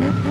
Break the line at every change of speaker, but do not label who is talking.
Mm-hmm.